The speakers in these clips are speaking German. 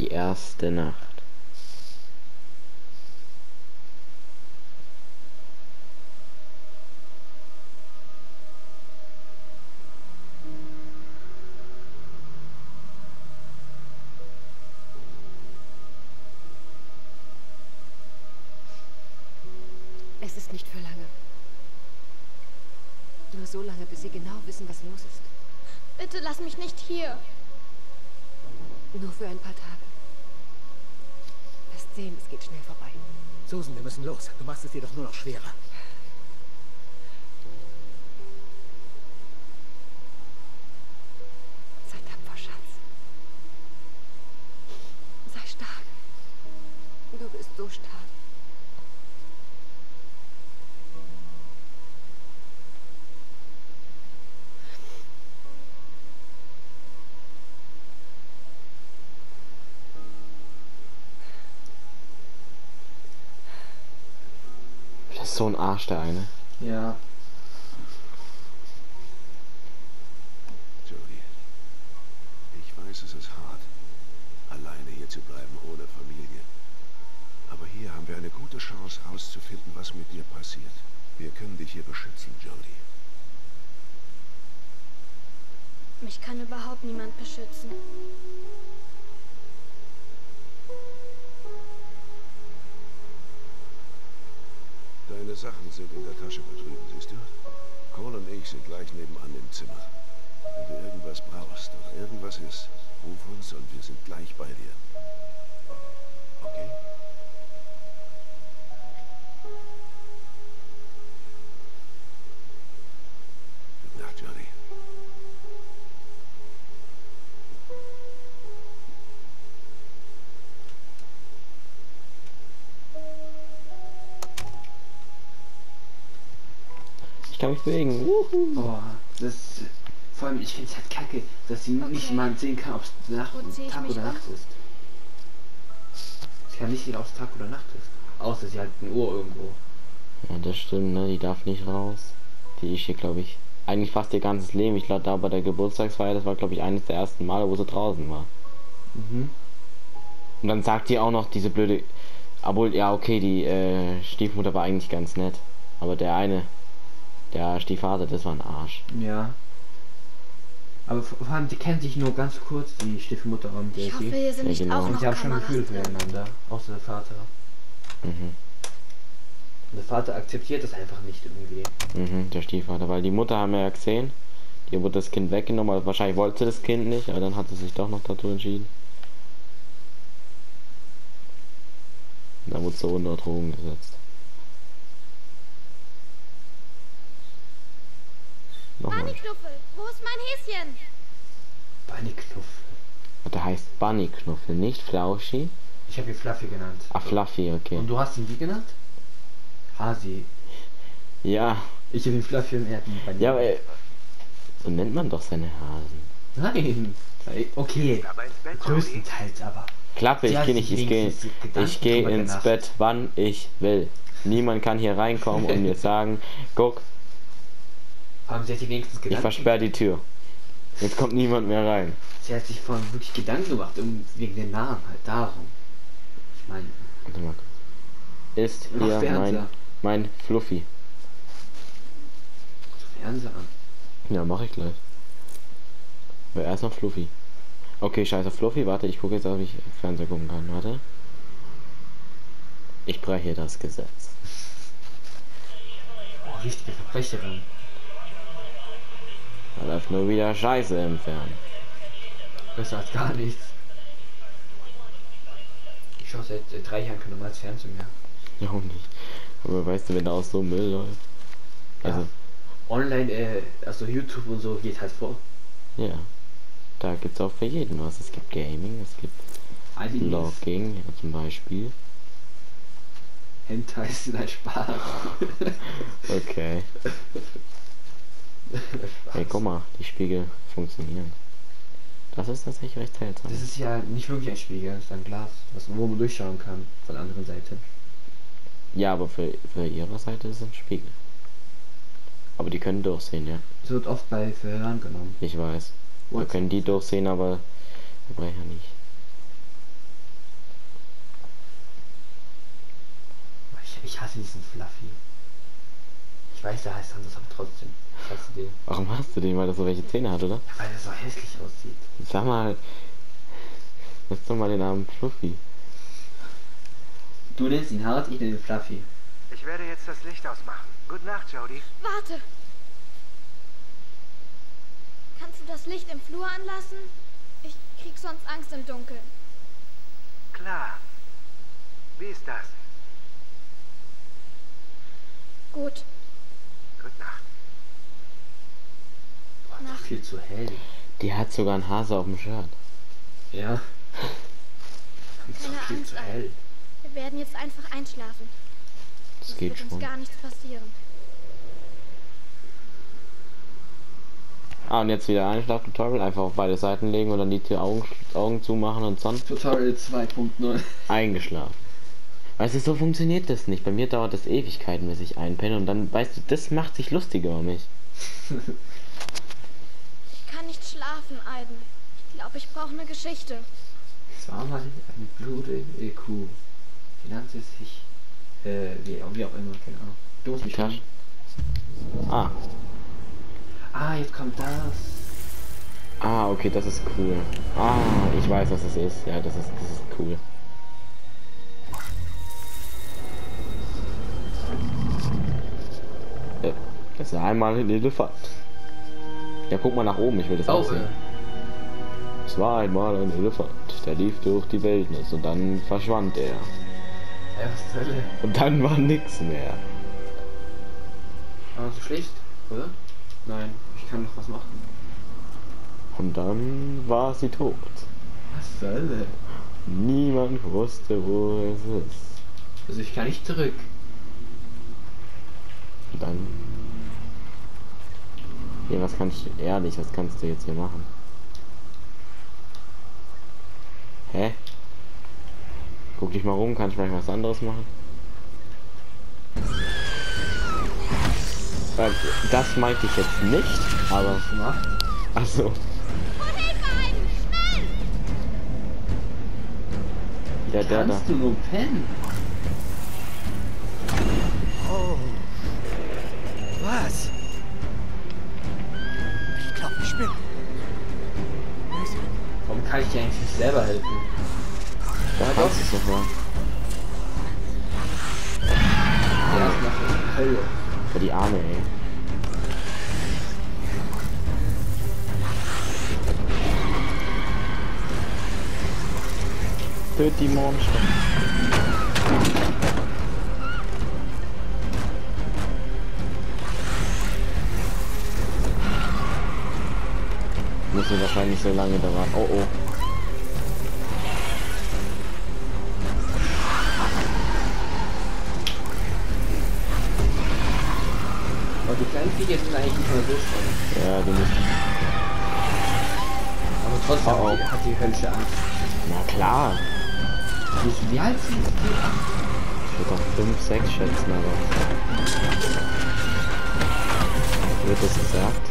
Die erste Nacht. Ist so ein Arsch, der eine. Ja. Jodie, ich weiß, es ist hart, alleine hier zu bleiben ohne Familie. Aber hier haben wir eine gute Chance herauszufinden, was mit dir passiert. Wir können dich hier beschützen, Jodie. Mich kann überhaupt niemand beschützen. Sind in der Tasche da drüben, siehst du? Cole und ich sind gleich nebenan im Zimmer. Wenn du irgendwas brauchst oder irgendwas ist, ruf uns und wir sind gleich bei dir. Okay? Oh, das. Vor allem, ich finde es halt kacke, dass sie nicht Okay. mal sehen kann, ob es Nacht, Tag oder? Nacht ist. Ich kann nicht sehen, ob es Tag oder Nacht ist. Außer sie hat ein Ohr irgendwo. Ja, das stimmt, ne? Die darf nicht raus. Die ist hier, glaube ich, eigentlich fast ihr ganzes Leben. Ich glaube, da bei der Geburtstagsfeier, das war, glaube ich, eines der ersten Male, wo sie draußen war. Mhm. Und dann sagt die auch noch diese blöde. Obwohl, ja, okay, die äh, Stiefmutter war eigentlich ganz nett. Aber der eine, der Stiefvater, das war ein Arsch. Ja. Aber vor allem, die kennt sich nur ganz kurz, die Stiefmutter und Ich hoffe, Daisy. hier sind Ja, nicht genau. auch Und noch die haben schon Gefühl füreinander. Außer der Vater. Mhm. Und der Vater akzeptiert das einfach nicht irgendwie. Mhm, der Stiefvater, weil die Mutter haben wir ja gesehen. Ihr wurde das Kind weggenommen, aber wahrscheinlich wollte sie das Kind nicht, aber dann hat sie sich doch noch dazu entschieden. Und dann wurde sie unter Drogen gesetzt. Nochmal. Bunny-Knuffel, wo ist mein Häschen? Bunny-Knuffel. Der heißt Bunny Knuffel, nicht Flauschi. Ich habe ihn Fluffy genannt. Ah, Fluffy, okay. Und du hast ihn wie genannt? Hasi. Ja, Ich habe ihn Fluffy und er ihn Bunny. ja, aber so nennt man doch seine Hasen. Nein. Okay. Größtenteils aber. Klappe, ich gehe nicht, ich gehe ich gehe ins. Bett, wann ich will. Niemand kann hier reinkommen und mir sagen, guck, Haben sie sich wenigstens ich Gedanken versperre die Tür. Jetzt kommt niemand mehr rein. Sie hat sich vorhin wirklich Gedanken gemacht, um, wegen den Namen halt, darum. Ich meine, Warte mal. Ist Mach hier mein, mein Fluffy. Fernseher an. Ja, mache ich gleich. Aber erst noch Fluffy. Okay, scheiße, Fluffy, warte, ich gucke jetzt, ob ich Fernseher gucken kann. Warte. Ich breche das Gesetz. Oh, richtige Verbrecherin. Da läuft nur wieder Scheiße im Fern. Besser als gar nichts. Ich schaue seit äh, drei Jahren kein normales Fernsehen mehr. Ja, auch nicht. Aber weißt du, wenn da auch so Müll läuft. Also, Online, äh, also YouTube und so geht halt vor. ja. Da gibt's auch für jeden was. Es gibt Gaming, es gibt Einiges. Logging, ja, zum Beispiel. Hentai ist ein Spaß. Okay. hey, guck mal, die Spiegel funktionieren. Das ist tatsächlich recht seltsam. Das ist ja nicht wirklich ein Spiegel, das ist ein Glas, was man, wo man durchschauen kann von der anderen Seite. Ja, aber für, für ihre Seite ist es ein Spiegel. Aber die können durchsehen, ja. Das wird oft bei Verhören genommen. Ich weiß. What? Wir können die durchsehen, aber Verbrecher nicht. Ich, ich hasse diesen Fluffy. Ich weiß, der heißt anders, aber trotzdem. Ich hasse den. Warum hast du den? Weil er so welche Zähne hat, oder? Weil er so hässlich aussieht. Sag mal. Lass doch mal den Namen Fluffy. Du nennst ihn hart, ich nenne ihn Fluffy. Ich werde jetzt das Licht ausmachen. Gute Nacht, Jody. Warte! Kannst du das Licht im Flur anlassen? Ich krieg sonst Angst im Dunkeln. Klar. Wie ist das? Gut. Gute Nacht. Nacht. viel zu hell. Die hat sogar einen Hase auf dem Shirt. Ja. Keine doch viel Angst, zu hell. Wir werden jetzt einfach einschlafen. Das Es geht wird uns schon. gar nichts passieren. Ah, und jetzt wieder Einschlaf-Tutorial. Einfach auf beide Seiten legen und dann die Tür Augen, Augen zumachen und dann Tutorial 2.0. eingeschlafen. Weißt du, so funktioniert das nicht. Bei mir dauert das Ewigkeiten, bis ich einpenne und dann, weißt du, das macht sich lustig über mich. Aiden. Ich glaube, ich brauche eine Geschichte. Es war mal eine blutige Kuh. Die nannte sich, äh, wie, wie auch immer, keine Ahnung. Schauen. Ah, Ah, jetzt kommt das. ah, okay, das ist cool. Ah, ich weiß, was das ist. Ja, das ist, das ist cool. Ja, das ist einmal ein Elefant. Ja, guck mal nach oben, ich will das auch sehen. Es war einmal ein Elefant, der lief durch die Wildnis und dann verschwand er. Und dann war nix mehr. Aber du schläfst, oder? Nein, ich kann noch was machen. Und dann war sie tot. Was zur Hölle? Niemand wusste, wo es ist. Also ich kann nicht zurück. Und dann. Hier, was kannst du. Ehrlich, was kannst du jetzt hier machen? Hä? Guck dich mal rum, kannst du vielleicht was anderes machen? Äh, das meinte ich jetzt nicht, aber. Achso. Ja, der da. Kannst du nur pennen? Oh. Was? Kann ich dir eigentlich nicht selber helfen? Da Ja, kannst du es doch sagen. Der ist nach Hölle. Für die Arme, ey. Töt die Monster. Müssen wir wahrscheinlich so lange da warten. Oh oh. Aber die kleinen Viecher sind eigentlich nicht mal so schnell. Ja, du musst. Aber trotzdem Oh, oh. hat die- die höllische Angst. Na klar. Wie, wie alt sind die? Ich würde auch 5, 6 schätzen, aber. Wird das gesagt?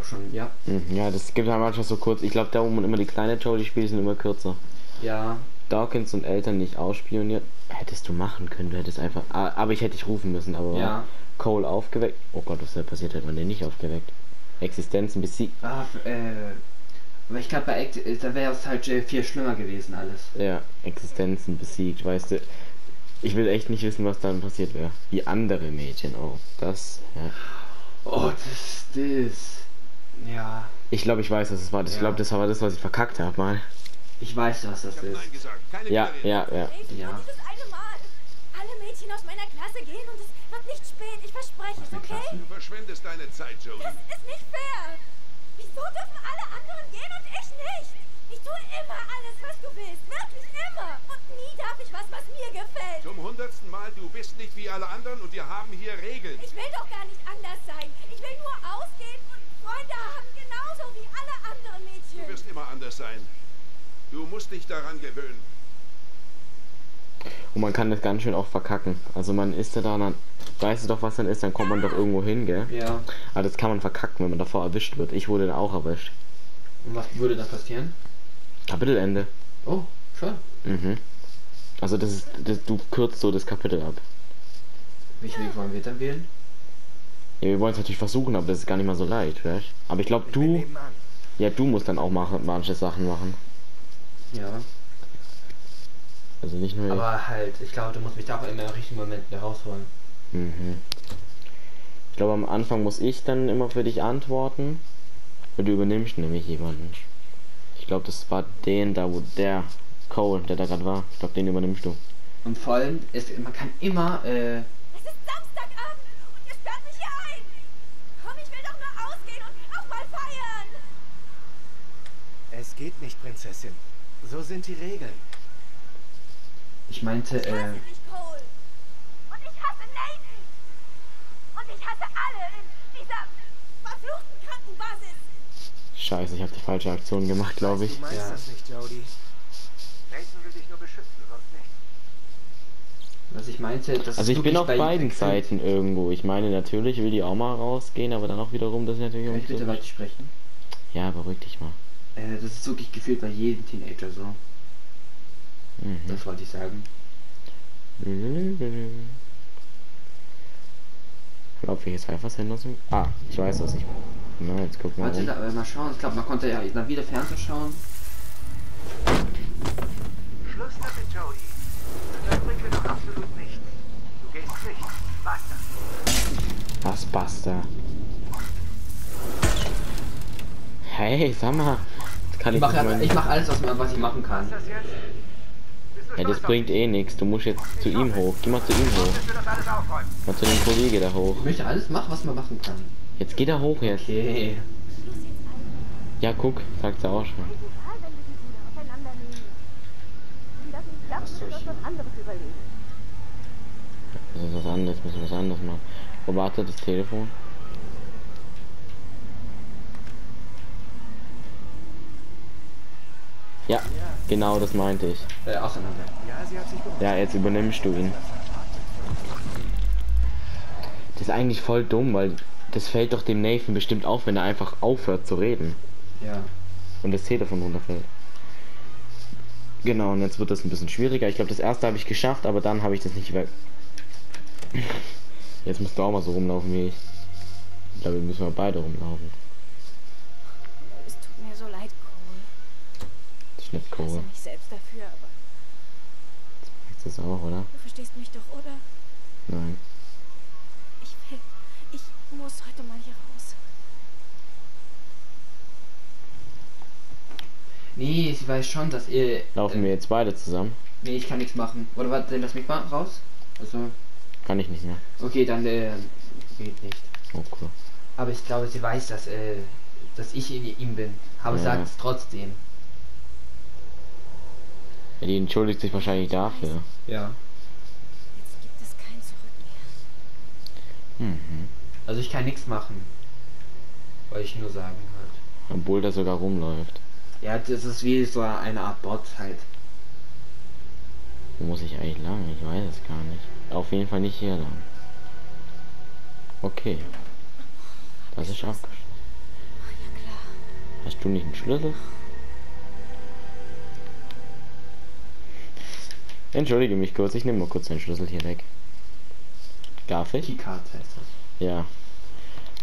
Das war's, glaub schon. Ja. Hm, Ja, das gibt halt manchmal so kurz. Ich glaube, da wo man immer die kleine Jodie-Spiele sind immer kürzer. Ja. Dawkins und Eltern nicht ausspioniert. Hättest du machen können, du hättest einfach. Ah, Aber ich hätte dich rufen müssen, aber Ja. Cole aufgeweckt. Oh Gott, was da passiert, hätte man den nicht aufgeweckt. Existenzen besiegt. Ah, äh. Aber ich glaube, bei Act, äh, da wäre es halt äh, viel schlimmer gewesen alles. Ja, Existenzen besiegt, weißt du. Ich will echt nicht wissen, was dann passiert wäre. Wie andere Mädchen auch. Das, ja. Oh, das, das. Ja. Ich glaube, ich weiß, was es war. Ich Ja. glaube, das war das, was ich verkackt habe mal. Ich weiß, was das ist. Nein gesagt. Keine Ja, ja, ja. Ja. Dieses eine Mal. Alle Mädchen aus meiner Klasse gehen und es wird nicht spät. Ich verspreche es, okay? Klasse? Du verschwendest deine Zeit, Jody. Das ist nicht fair. Wieso dürfen alle anderen gehen und ich nicht? Ich tue immer alles, was du willst. Wirklich immer. Und nie darf ich was, was mir gefällt. Zum hundertsten Mal, du bist nicht wie alle anderen und wir haben hier Regeln. Ich will doch gar nicht anders sein. Ich will nur ausgehen und Freunde haben, genauso wie alle anderen Du Mädchen. wirst immer anders sein. Du musst dich daran gewöhnen. Und man kann das ganz schön auch verkacken. Also man ist da dann, weißt du doch, was dann ist, dann kommt man doch irgendwo hin, gell? Ja. Aber das kann man verkacken, wenn man davor erwischt wird. Ich wurde da auch erwischt. Und was würde dann passieren? Kapitelende. Oh, schon. Mhm. Also das ist, das, du kürzt so das Kapitel ab. Welchen Weg wollen wir dann wählen? Ja, wir wollen es natürlich versuchen, aber das ist gar nicht mal so leicht, weißt Aber ich glaube, Ich du, ja, du musst dann auch machen, manche Sachen machen. Ja. Also nicht nur ich. Aber halt, ich glaube, du musst mich da auch immer im richtigen Moment wieder rausholen. Mhm. Ich glaube, am Anfang muss ich dann immer für dich antworten. Und du übernimmst nämlich jemanden. Ich glaube, das war den da, wo der Cole, der da gerade war. Ich glaube, den übernimmst du. Und vor allem, es, man kann immer, äh, Es ist Samstagabend und ihr sperrt mich hier ein. Komm, ich will doch nur ausgehen und auch mal feiern. Es geht nicht, Prinzessin. So sind die Regeln. ich meinte, Ich hasse äh, dich, Cole. Und ich hasse Nathan. Und ich hasse alle in dieser verfluchten Krankenbasis. Scheiße, ich habe die falsche Aktion gemacht, glaube ich. Du meinst Ja. das nicht, Jody. Nathan will dich nur beschützen, sonst nicht. was ich meinte, das Also ich bin auf bei beiden Seiten irgendwo. Ich meine, natürlich will die auch mal rausgehen, aber dann auch wiederum, das ist natürlich Kann auch ich so. bitte weiter sprechen? Ja, beruhig dich mal. Äh, das ist wirklich gefühlt bei jedem Teenager so. Mhm. Das wollte ich sagen. Glaub, welches Pfeifersender sind? Ah, ich weiß was ich. Na, jetzt guck mal. Warte, da, äh, mal schauen. Ich glaube, man konnte ja dann wieder Fernsehen schauen. Schluss damit, Jody. Das bringt mir doch absolut nichts. Du gehst nicht. Basta. Was Basta. Hey, sag mal. Kann Ich ich, mache ich mach alles, was, man- was ich machen kann. Ja, das bringt eh nichts. Du musst jetzt zu ihm hoch. Geh mal zu ihm hoch. Mal zu dem Kollege da hoch. Ich möchte alles machen, was man machen kann. Jetzt geh da hoch jetzt. Okay. Ja, guck, sagt sie auch schon. Das ist was anderes, müssen wir was anderes machen. Wo wartet das Telefon? Ja, genau das meinte ich. Äh, auseinander. Ja, jetzt übernimmst du ihn. Das ist eigentlich voll dumm, weil das fällt doch dem Nathan bestimmt auf, wenn er einfach aufhört zu reden Ja. und das Telefon runterfällt. Genau, und jetzt wird das ein bisschen schwieriger. Ich glaube, das erste habe ich geschafft, aber dann habe ich das nicht weg. Jetzt musst du auch mal so rumlaufen wie ich. Ich glaube, wir müssen wir beide rumlaufen. Es tut mir so leid, Cole. Das nicht Ich selbst dafür, aber Jetzt ist auch, oder? du verstehst mich doch, oder? Nein. Ich will. Ich muss heute mal hier raus. Nee, sie weiß schon, dass ihr. Laufen äh, wir jetzt beide zusammen? Nee, ich kann nichts machen. Oder warte, lass mich mal raus. Also, Kann ich nicht mehr. okay, dann äh, geht nicht. Oh, cool. Aber ich glaube, sie weiß, dass, äh, dass ich in ihm bin. Aber Ja. sagt es trotzdem. Ja, die entschuldigt sich wahrscheinlich dafür. Ja. Jetzt gibt es kein Zurück mehr. Mhm. Also ich kann nichts machen. Wollte ich nur sagen halt. Obwohl der sogar rumläuft. Ja, das ist wie so eine Art Bot halt. Wo muss ich eigentlich lang? Ich weiß es gar nicht. Auf jeden Fall nicht hier lang. Okay. Das ist abgeschlossen. Ja, klar. Hast du nicht einen Schlüssel? Entschuldige mich kurz, ich nehme mal kurz den Schlüssel hier weg. Darf ich? Keycard heißt das. Ja.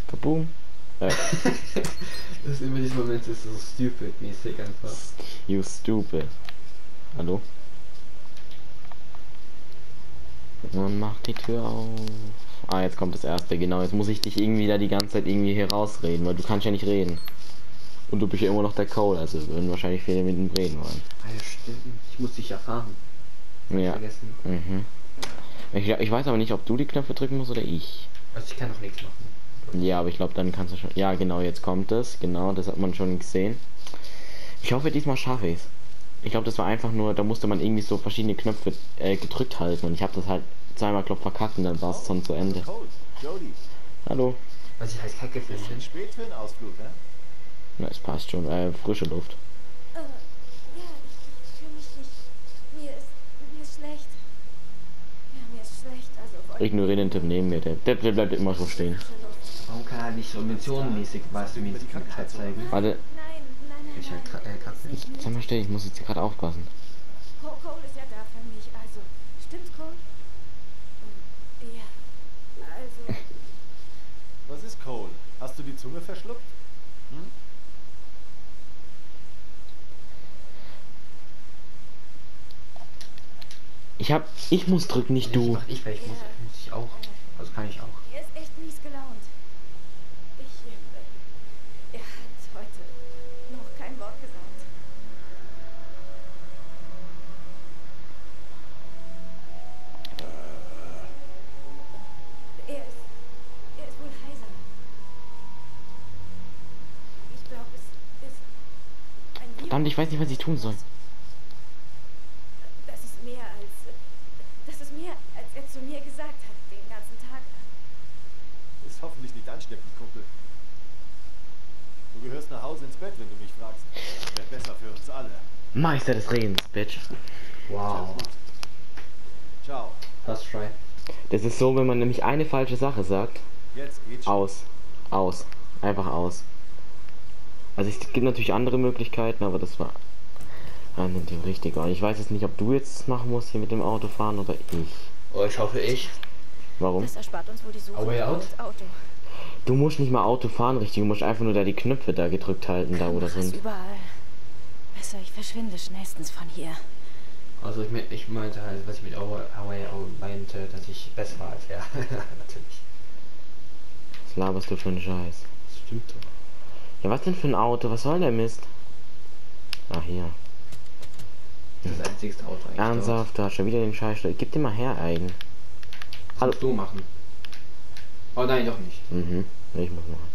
Kaboom. Äh, das ist immer dieser Moment, das ist so stupid mäßig einfach. you stupid. Hallo? Und mach die Tür auf. Ah, jetzt kommt das erste, genau. Jetzt muss ich dich irgendwie da die ganze Zeit irgendwie hier rausreden, weil du kannst ja nicht reden. Und du bist ja immer noch der Cole, also würden wahrscheinlich viele mit ihm reden wollen. Ah ja, stimmt. Ich muss dich erfahren. Ja. Vergessen. Mhm. Ich, ich weiß aber nicht, ob du die Knöpfe drücken musst oder ich. Also ich kann noch nichts machen. Ja, aber ich glaube, dann kannst du schon. Ja, genau, jetzt kommt es. Genau, das hat man schon gesehen. Ich hoffe, diesmal schaffe ich es. Ich glaube, das war einfach nur, da musste man irgendwie so verschiedene Knöpfe äh, gedrückt halten und ich habe das halt zweimal glaub verkackt und dann war es schon zu Ende. Hallo. Was ich als Kacke finde. spät für einen Ausflug, ne? Na, es passt schon. Äh, frische Luft. Äh, ja, ich, ich fühle mich nicht. Mir ist, mir ist schlecht. Ja, mir ist schlecht. Also wollte Ignoriere den Typ neben mir, der, der, der bleibt immer so stehen. Warum kann er nicht so missionenmäßig was mir die Krankheit zeigen? Warte, Nein, nein, nein, Ich halt äh, grad nicht. sag mal still, ich muss jetzt gerade aufpassen. Co- Cole ist ja da für mich. Also, stimmt's, Cole? Ähm, Ja. Also, Was ist Cole? Hast du die Zunge verschluckt? Hm? Ich hab, ich muss drücken, nicht du. mach ich, weil ich muss, ich auch. Also kann ich auch. er ist echt mies gelaunt. Ich, äh, er hat heute noch kein Wort gesagt. Er ist, er ist wohl heiser. Ich glaube, es ist ein Virus. Verdammt, ich weiß nicht, was ich tun soll. Das ist mehr als, das ist mehr, als er zu mir gesagt hat, den ganzen Tag lang. Ist hoffentlich nicht ansteckend, Kumpel. Du gehörst nach Hause ins Bett, wenn du mich fragst. Wäre besser für uns alle. Meister des Redens, Bitch. Wow. Ciao. First try. Das ist so, wenn man nämlich eine falsche Sache sagt. Jetzt geht's schon. Aus. Aus. Einfach aus. Also es gibt natürlich andere Möglichkeiten, aber das war eine die richtige. Und ich weiß jetzt nicht, ob du jetzt machen musst hier mit dem Auto fahren oder ich. Oh, ich hoffe ich. Warum? Das erspart uns wohl die Suche A way nach out? Auto. Du musst nicht mal Auto fahren richtig, du musst einfach nur da die Knöpfe da gedrückt halten, da wo das sind. überall. Besser, ich verschwinde schnellstens von hier. Also ich, ich meinte halt, was ich mit How I meinte, dass ich besser war als er. Natürlich. Was laberst du für einen Scheiß? Das stimmt doch. Ja, was denn für ein Auto? Was soll der Mist? Ach hier. Das das einzigste Auto eigentlich. Ernsthaft, du hast schon wieder den Scheiß. Gib den mal her, Eigen. dort. Hallo. Musst du machen. Oh nein, doch nicht. Mhm. Ich muss machen.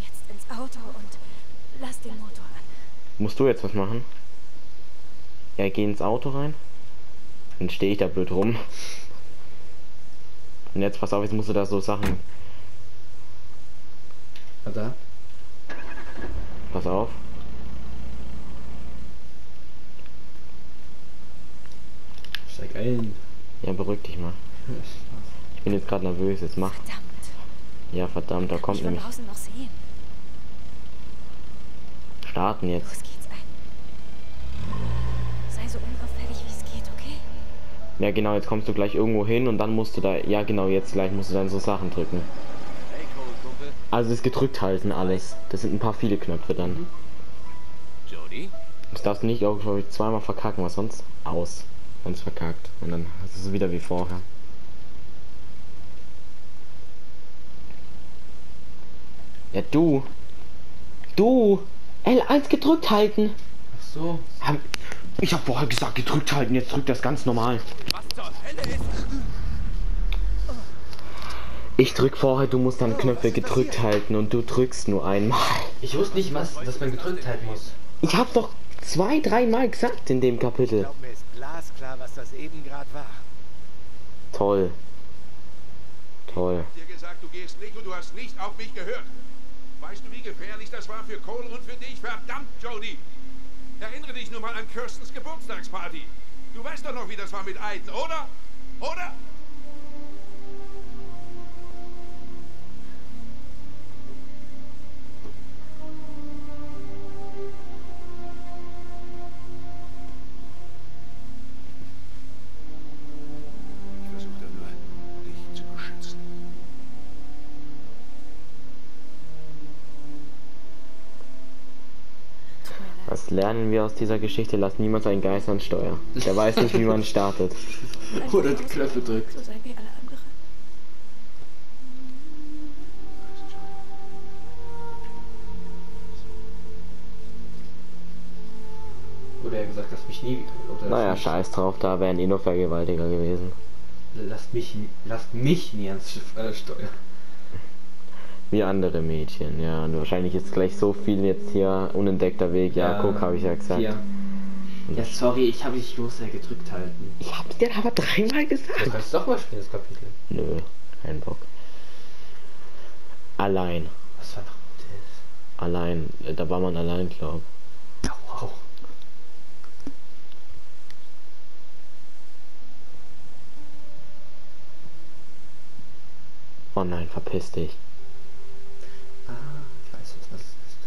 Jetzt ins Auto und lass den Motor. Musst du jetzt was machen? Ja, geh ins Auto rein. Dann stehe ich da blöd rum. Und jetzt pass auf, jetzt musst du da so Sachen. Warte. Pass auf. Steig ein. Ja, beruhig dich mal. Ich bin jetzt gerade nervös, jetzt mach. Verdammt. Ja, verdammt, da kommt nämlich. Starten jetzt. Los geht's ein. Sei so unauffällig, wie es geht, okay? Ja, genau, jetzt kommst du gleich irgendwo hin und dann musst du da. Ja, genau, jetzt gleich musst du dann so Sachen drücken. Also das gedrückt halten alles. Das sind ein paar viele Knöpfe dann. Jody? Das darfst du nicht auch ich, zweimal verkacken, was sonst aus. Sonst verkackt. Und dann hast du es wieder wie vorher. Ja, du. Du. L1 gedrückt halten. Ach so. Hab- Ich hab vorher gesagt, gedrückt halten, jetzt drückt das ganz normal. Was zur Hölle ist... Ich drück vorher, du musst dann Knöpfe gedrückt halten und du drückst nur einmal. Ich wusste nicht, was, dass man gedrückt halten muss. Ich hab doch zwei, dreimal gesagt in dem Kapitel. Glaub mir, ist glasklar, was das eben gerade war. Toll. Toll. dir gesagt, du gehst nicht und du hast nicht auf mich gehört. Weißt du, wie gefährlich das war für Cole und für dich? Verdammt, Jody! Erinnere dich nur mal an Kirstens Geburtstagsparty. Du weißt doch noch, wie das war mit Aiden, oder? Oder? Lernen wir aus dieser Geschichte? Lass niemals einen Geist an Steuer. Der weiß nicht, wie man startet. Oder die Knöpfe drückt. So sein wie alle anderen. Oder er gesagt, lass mich nie. Oder Naja, scheiß drauf, da wären eh nur Vergewaltiger gewesen. Lasst mich, lasst mich nie ans Schiff, äh, Steuer. Wie andere Mädchen, ja. Und wahrscheinlich ist gleich so viel jetzt hier unentdeckter Weg. Ja, guck, habe ich ja gesagt. Vier. Ja, sorry, ich habe dich bloß sehr gedrückt halten. Ich hab's dir aber dreimal Du gesagt. kannst doch mal spielen, das Kapitel. Nö, kein Bock. Allein. Was verdammt ist. Allein. Da war man allein, glaub. Wow. Oh nein, verpiss dich. Ah, ich weiß jetzt, was es ist.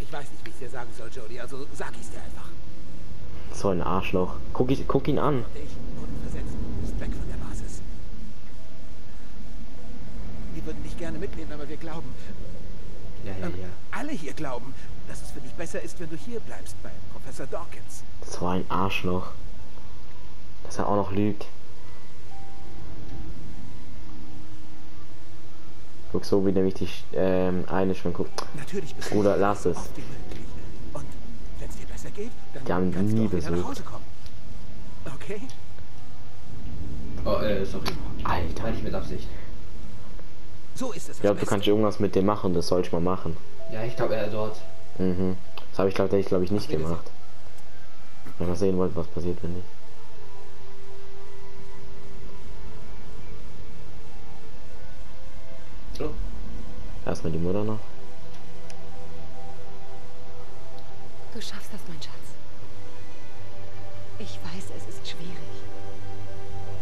Ich weiß nicht, wie Jodie, also sag ich's dir einfach. So ein Arschloch. Guck, ich, guck ihn an. Wir würden dich gerne mitnehmen, aber wir glauben, Ja, ja, ähm, ja. alle hier glauben, dass es für dich besser ist, wenn du hier bleibst bei Professor Dawkins. So ein Arschloch. Dass er auch noch lügt. Guck so, wie nämlich die ähm, eine schon guckt. Natürlich bist Bruder, lass es. Besser geht, dann Die haben kannst nie du nach besucht. Hause kommen. Okay? Oh, äh, sorry. Alter. War nicht mit Absicht. So ist es. Ich glaube, du kannst irgendwas mit dem machen, das soll ich mal machen. Ja, ich glaube, er dort. Mhm. Das habe ich, glaube ich, glaube ich, nicht gemacht. Wenn wir sehen wollt, was passiert, wenn nicht. Oh. Erstmal die Mutter noch. Du schaffst das, Schatz. Ich weiß, es ist schwierig.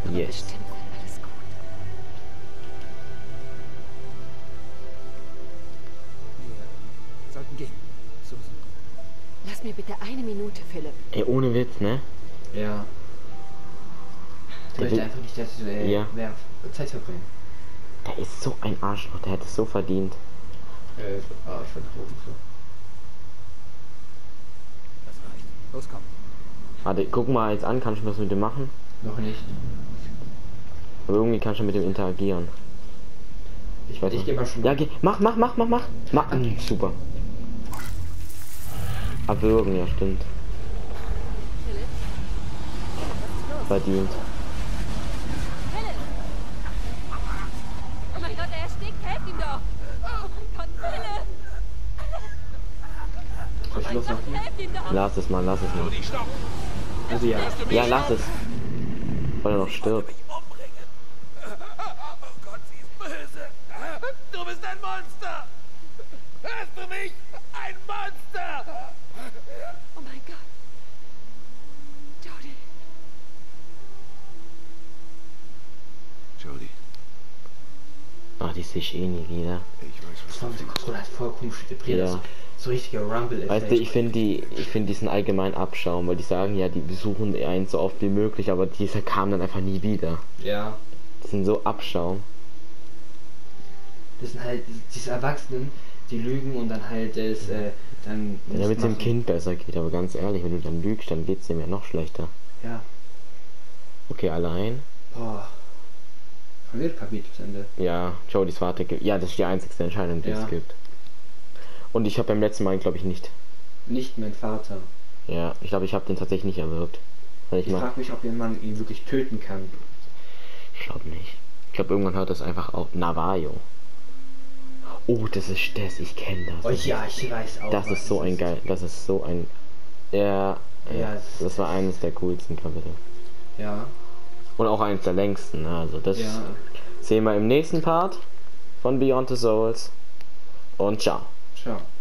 Aber Yes. bestimmt wird alles gut. Wir sollten gehen. Susan. Lass mir bitte eine Minute, Philipp. Ey, ohne Witz, ne? Ja. Ich möchte will- einfach nicht, dass du äh, Ja. mehr Zeit verbringen. Der ist so ein Arschloch, der hätte es so verdient. Äh, ah, ich fand oben so. Das reicht. Los, komm. Warte, guck mal jetzt an, kannst du was mit dem machen? Noch nicht. Aber irgendwie kannst du mit dem interagieren. Ich, weiß ich nicht. gehe mal schon. Ja, geh, mach, mach, mach, mach, mach. mach. mm, super. Erwürgen, ja, stimmt. Verdient. Oh mein Gott, er erstickt. Helft ihm doch. Oh mein Gott, Philipp. Soll ich loslaufen? Helft ihm doch. Lass es mal, lass es mal. Also ja. Ja, lass es. Weil er noch stirbt. mich umbringen. Oh Gott, sie ist böse. Du bist ein Monster. Hörst du mich? Ein Monster. Oh mein Gott. Jodie. Jodie, Ach, die sehe ich eh nie wieder. ich weiß, was Das war du mit der fühlst. Controller hat voll komisch vibriert. Ja. So, richtiger Rumble-Effekt. Weißt du, ich finde die, ich finde diesen allgemein Abschaum, weil die sagen ja, die besuchen einen so oft wie möglich, aber dieser kam dann einfach nie wieder. Ja. Die sind so Abschaum. Das sind halt diese Erwachsenen, die lügen und dann halt es, äh, dann. Ja, damit es dem. Kind besser geht, aber ganz ehrlich, wenn du dann lügst, dann geht's dem ja noch schlechter. Ja. Okay, allein. Boah. Wieder Kapitelende. Ja, Jodys Vater gibt. Ja, das ist die einzigste Entscheidung, die Ja. es gibt. Und ich habe beim letzten Mal, glaube ich, nicht. Nicht mein Vater. Ja, ich glaube, ich habe den tatsächlich nicht erwürgt. Ich Ich frage mich, ob jemand ihn wirklich töten kann. Ich glaube nicht. Ich glaube, irgendwann hört das einfach auf. Navajo. Oh, das ist das. Ich kenne das. Oh Das ja, ist- ich weiß auch. Das ist so ein geil. Das ist so ein. Ja. Ja, ja es- das war eines der coolsten Kapitel. Ja. Und auch eines der längsten. ne? Also das Ja. sehen wir im nächsten Part von Beyond the Souls. Und ciao. Ciao.